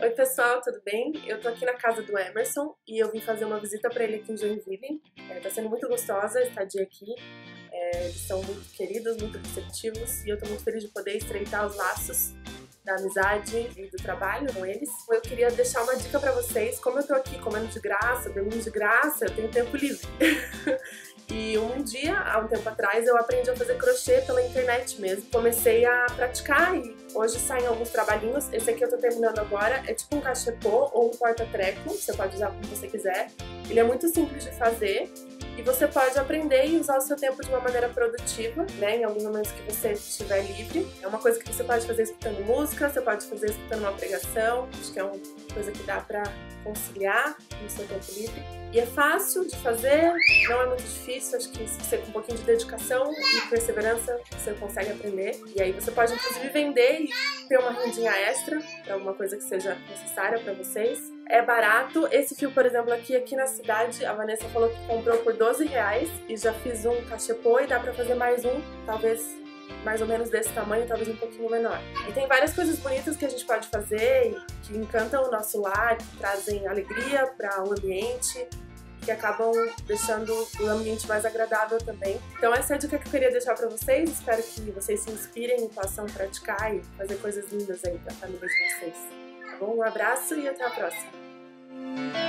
Oi pessoal, tudo bem? Eu tô aqui na casa do Emerson e eu vim fazer uma visita para ele aqui em Joinville. É, tá sendo muito gostosa a estadia aqui. É, eles são muito queridos, muito receptivos e eu tô muito feliz de poder estreitar os laços da amizade e do trabalho com eles. Eu queria deixar uma dica para vocês, como eu tô aqui comendo de graça, dormindo de graça, eu tenho tempo livre. Um um tempo atrás, eu aprendi a fazer crochê pela internet mesmo. Comecei a praticar e hoje saem alguns trabalhinhos. Esse aqui eu tô terminando agora, é tipo um cachepô ou um porta-treco, você pode usar como você quiser. Ele é muito simples de fazer e você pode aprender e usar o seu tempo de uma maneira produtiva, né, em alguns momentos que você estiver livre. É uma coisa que você pode fazer escutando música, você pode fazer escutando uma pregação, acho que é uma coisa que dá pra conciliar no seu tempo livre. E é fácil de fazer, não é muito difícil, acho que se você com um pouquinho de dedicação e perseverança, você consegue aprender. E aí você pode inclusive vender e ter uma rendinha extra para alguma coisa que seja necessária para vocês. É barato. Esse fio, por exemplo, aqui, aqui na cidade, a Vanessa falou que comprou por 12 reais e já fiz um cachepô e dá pra fazer mais um, talvez mais ou menos desse tamanho, talvez um pouquinho menor. E tem várias coisas bonitas que a gente pode fazer que encantam o nosso lar, que trazem alegria para o ambiente, que acabam deixando o ambiente mais agradável também. Então essa é a dica que eu queria deixar para vocês. Espero que vocês se inspirem e possam praticar e fazer coisas lindas aí para a família de vocês. Tá bom? Um abraço e até a próxima.